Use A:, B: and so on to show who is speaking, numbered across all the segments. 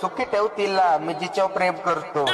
A: सुखी
B: ठेव तिला मी जिच्यावर प्रेम करतो.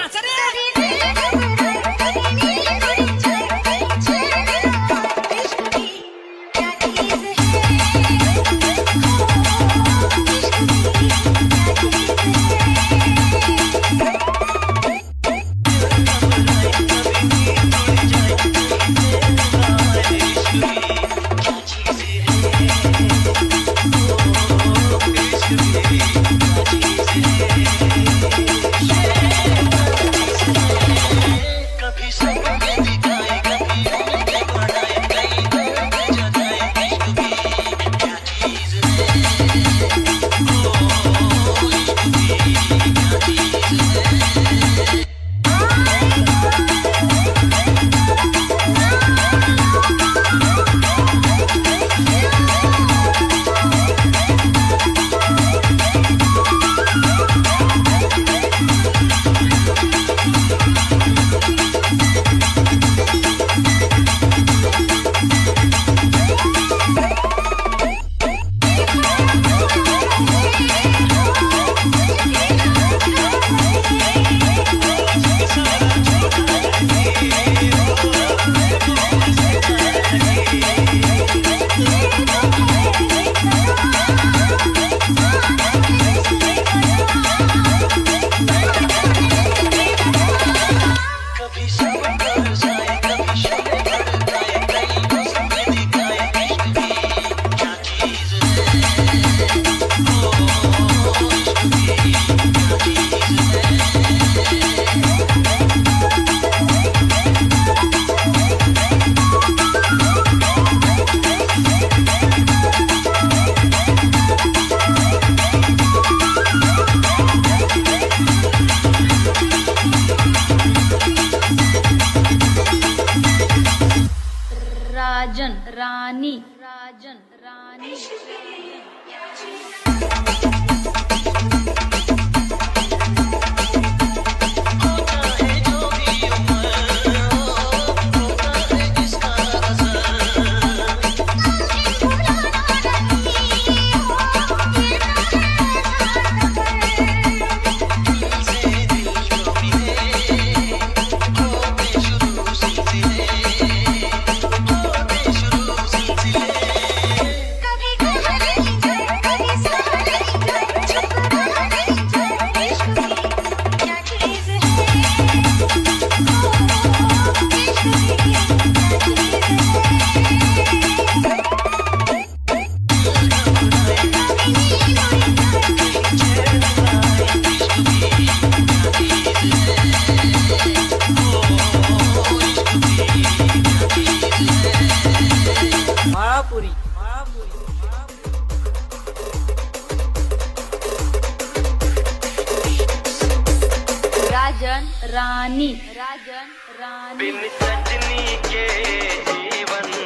B: बिन सजनी के जीवन।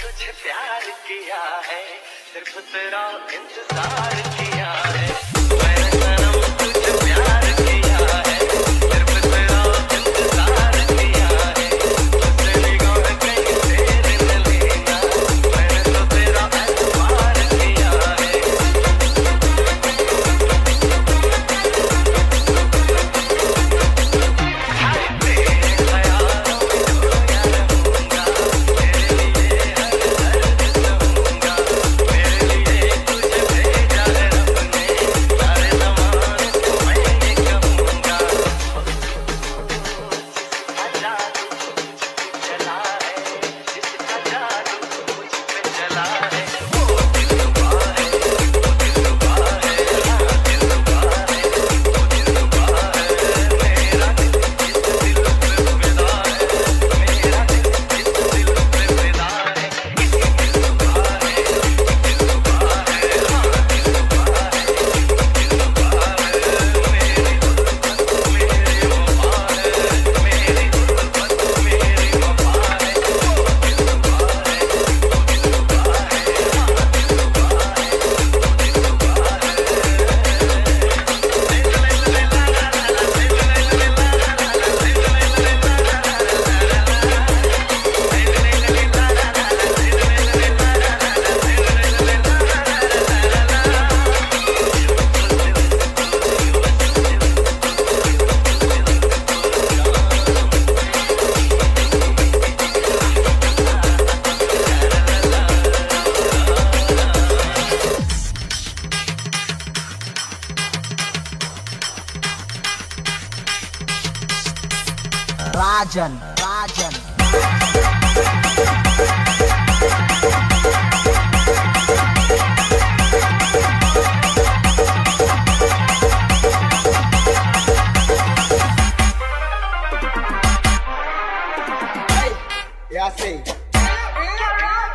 B: तुझे प्यार किया है सिर्फ़ तेरा इंतज़ार किया है।
C: É assim. É, é, é.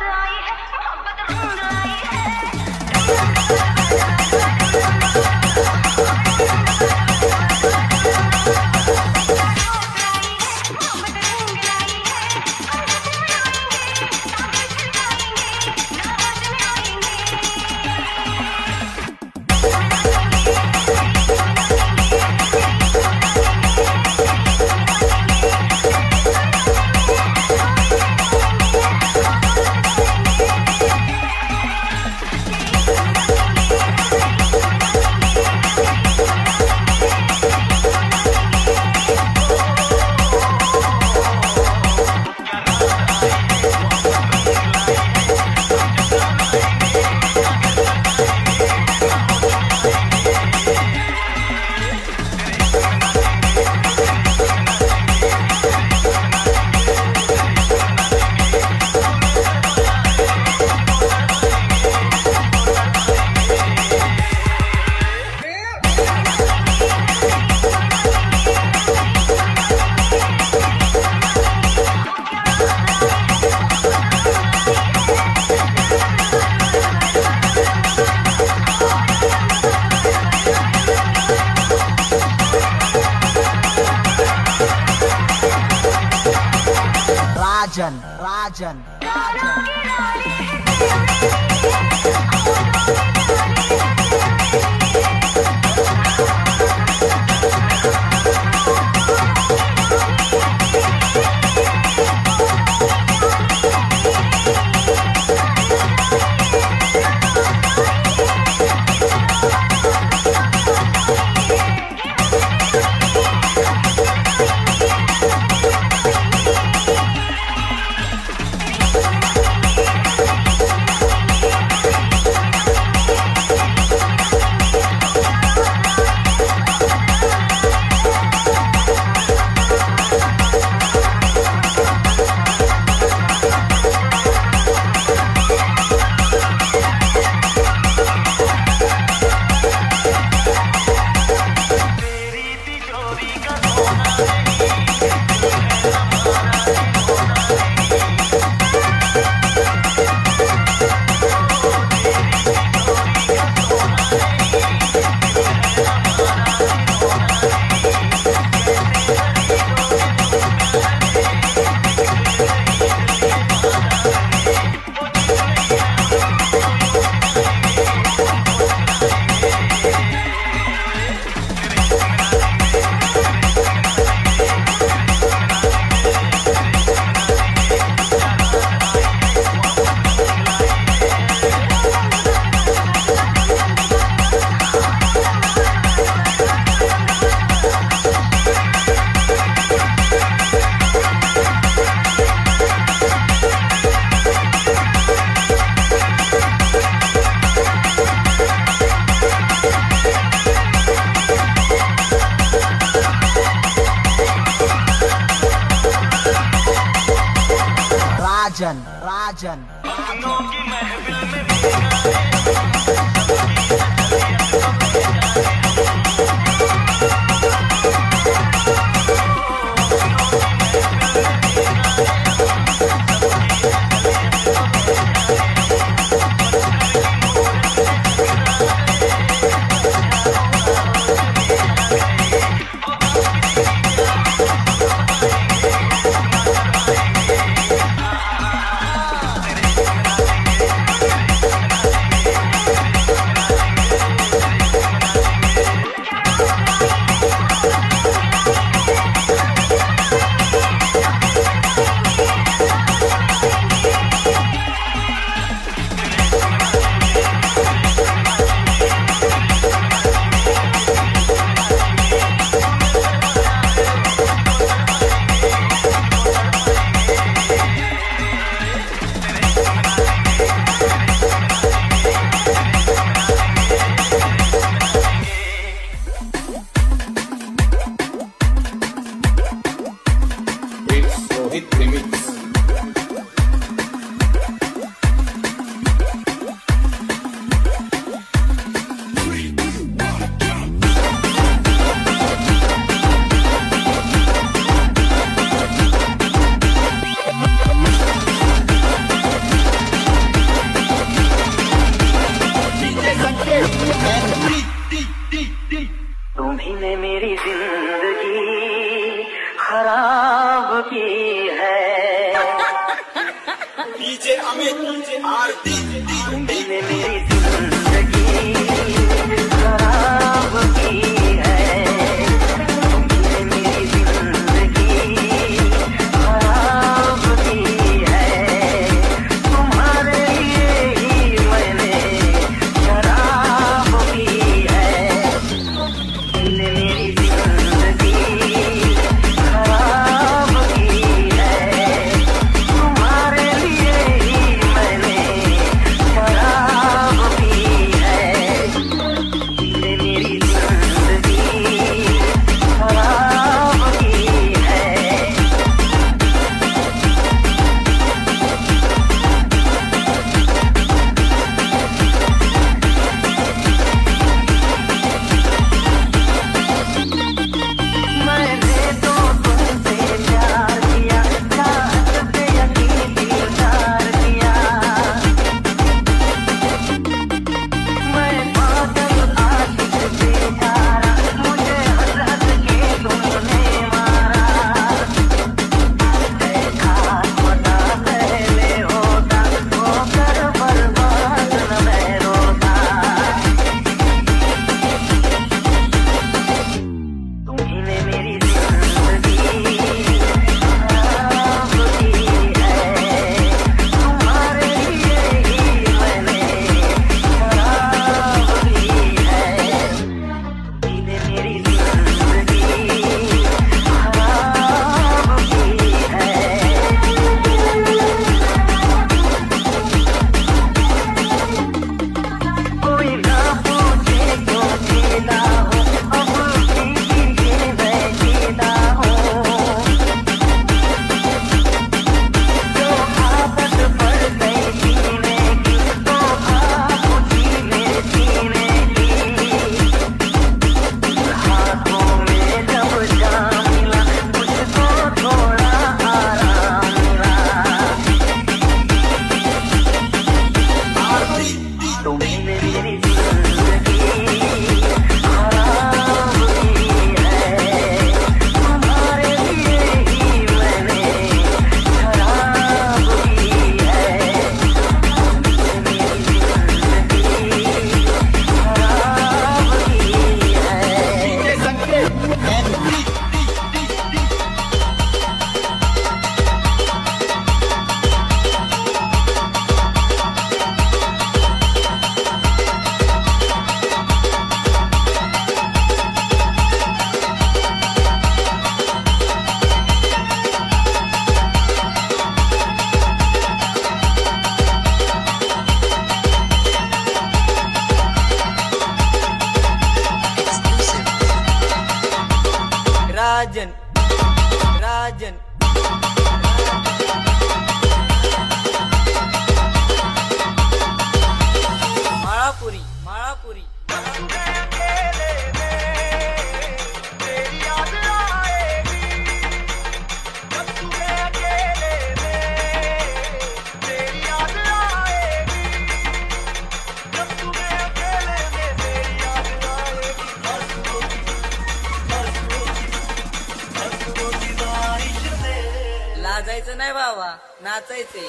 C: नाही बाबा नाचायचंय.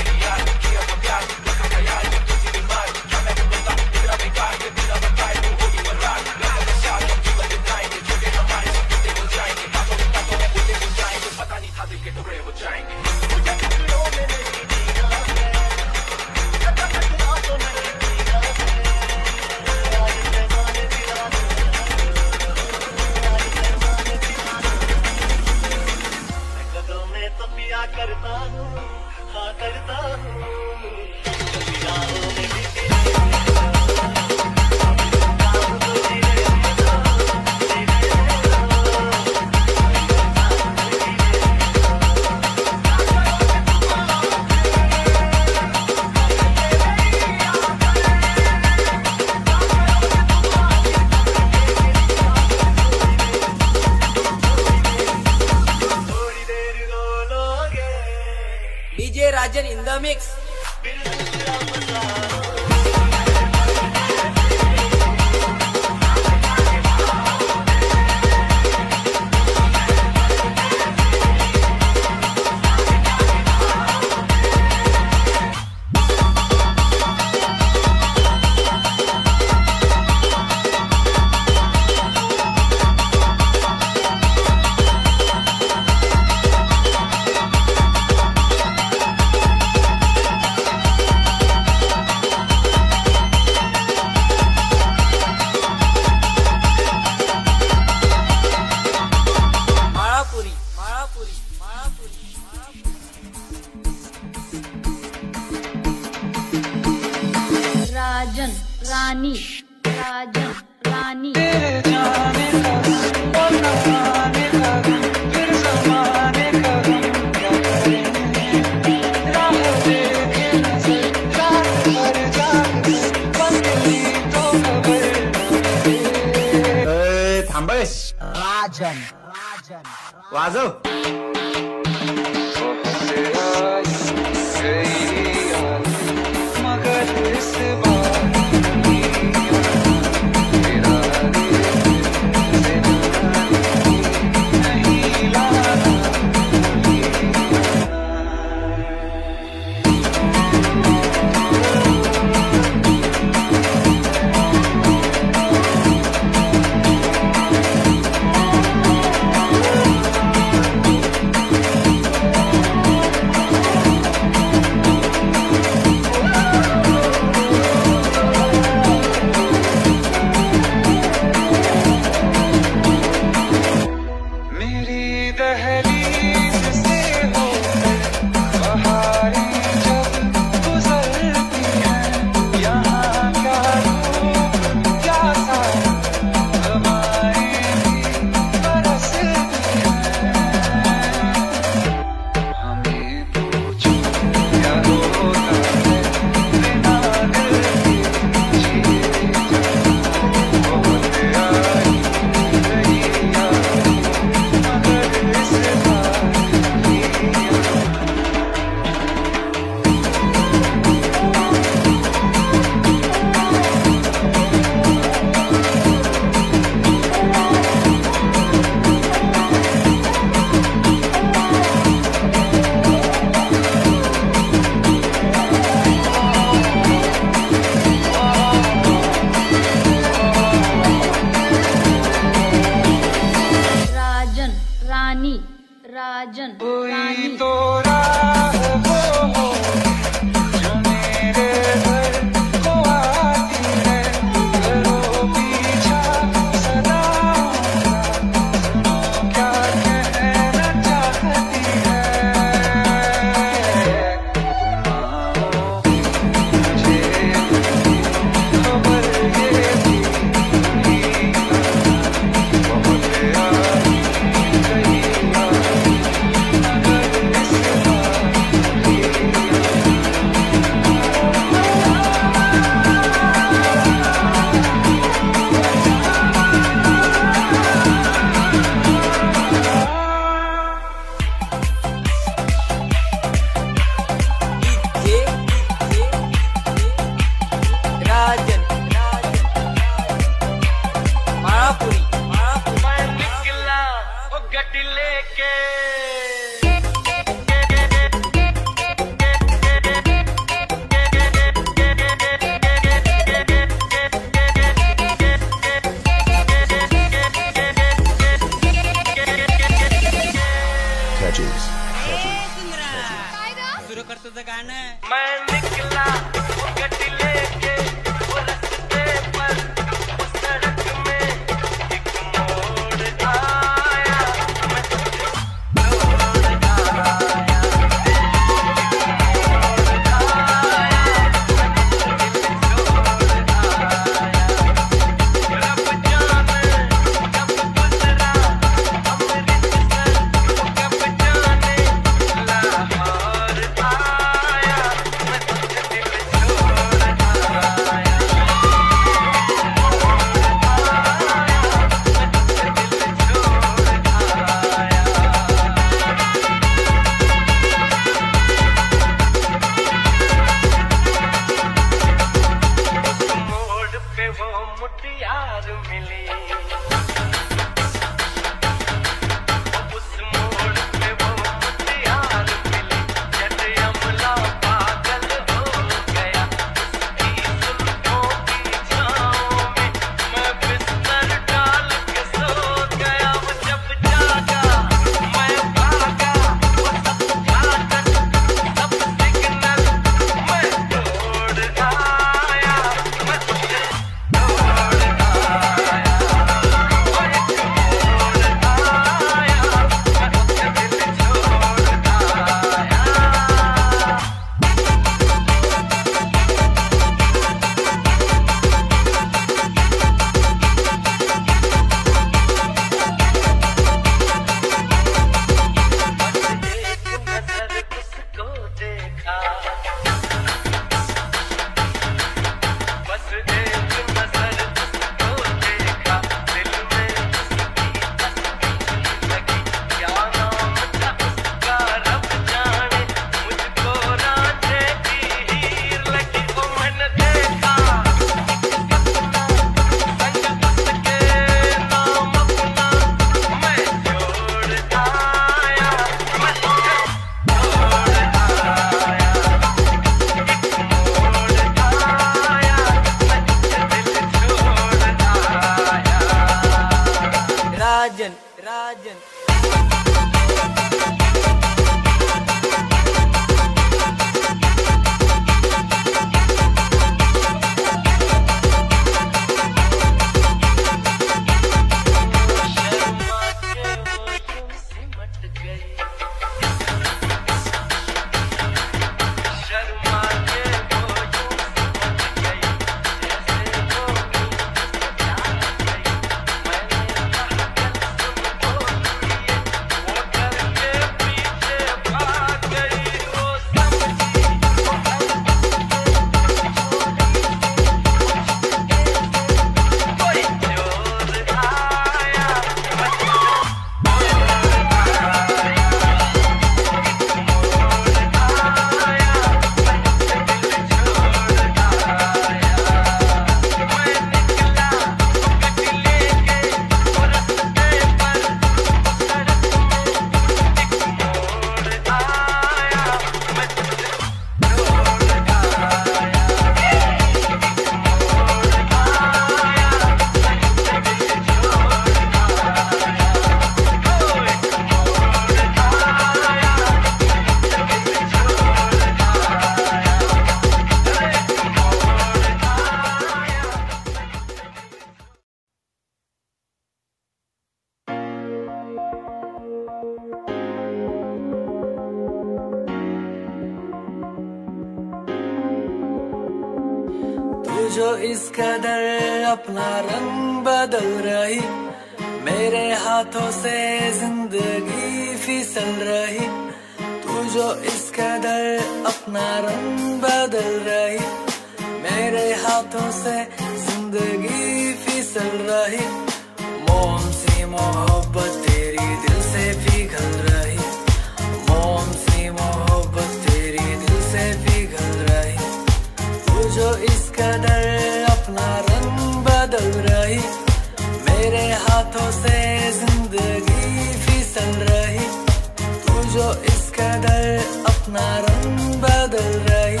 B: जो इस
D: कदर अपना रंग बदल रही,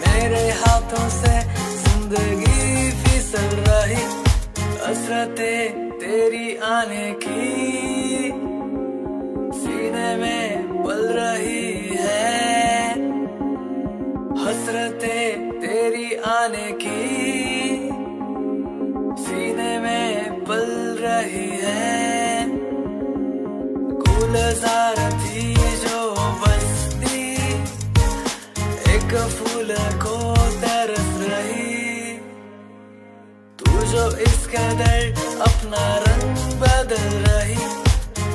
D: मेरे हाथों से ज़िंदगी फिसल रही हसरतें तेरी आने की, सीने में पल रही है। हसरतें तेरी आने की, सीने में पल रही है। गुलजार कदर अपना रंग बदल रही।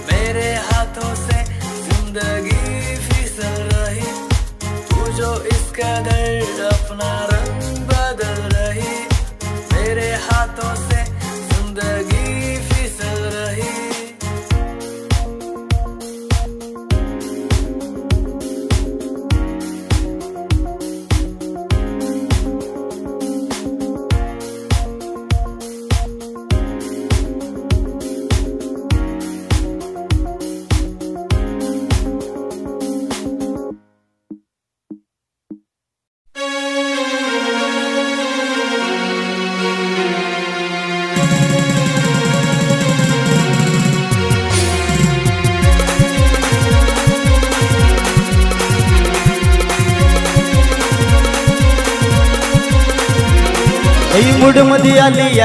D: मेरे हाथों से ज़िंदगी फिसल रही। तू जो इस कदर अपना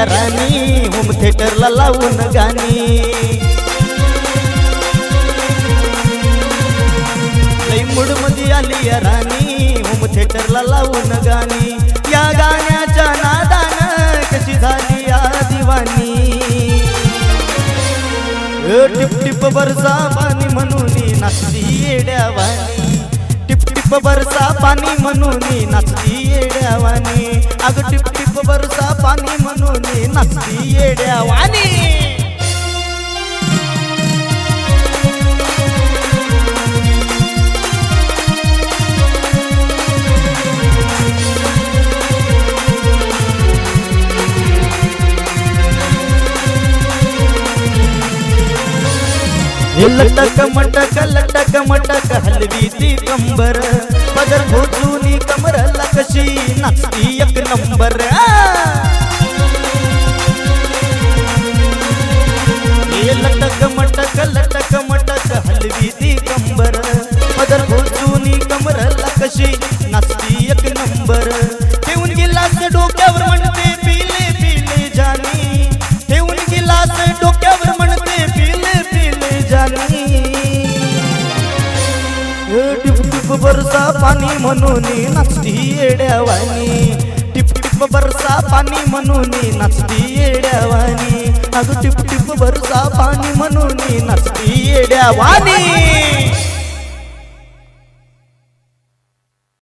E: राणी होम थिएटरला लावून गाणी. लई मूडमध्ये आली या राणी होम थिएटरला लावून गाणी. या गाण्याच्या नादान कशी झाली या दिवाणी. टिप टिप बरसा पाणी म्हणून नाचती येड्यावानी टिप बरसा पाणी म्हणून नाचती येड्यावानी. अग टिप टिप बरसा पाणी म्हणून नाचती येड्यावानी. हे लटक मटक लटक मटक, हलवी ती कंबर। पदर घोचूनी कमरला कशी नाचती एक नंबर! हे लटक मटक लटक मटक, हलवी ती कंबर। पदर खोचूनी कमरला कशी नाचती एक नंबर। ठेवून गिलास डोक्यावर पाणी म्हणून नाचती येड्यावानी. टिप टिप बरसा पाणी म्हणून नाचती येड्यावानी. अगं टिप टिप बरसा पाणी म्हणून नाचती येड्यावानी.